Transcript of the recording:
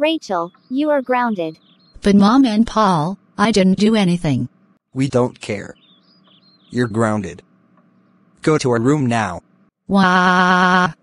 Rachel, you are grounded. But Mom and Paul, I didn't do anything. We don't care. You're grounded. Go to our room now. Wah.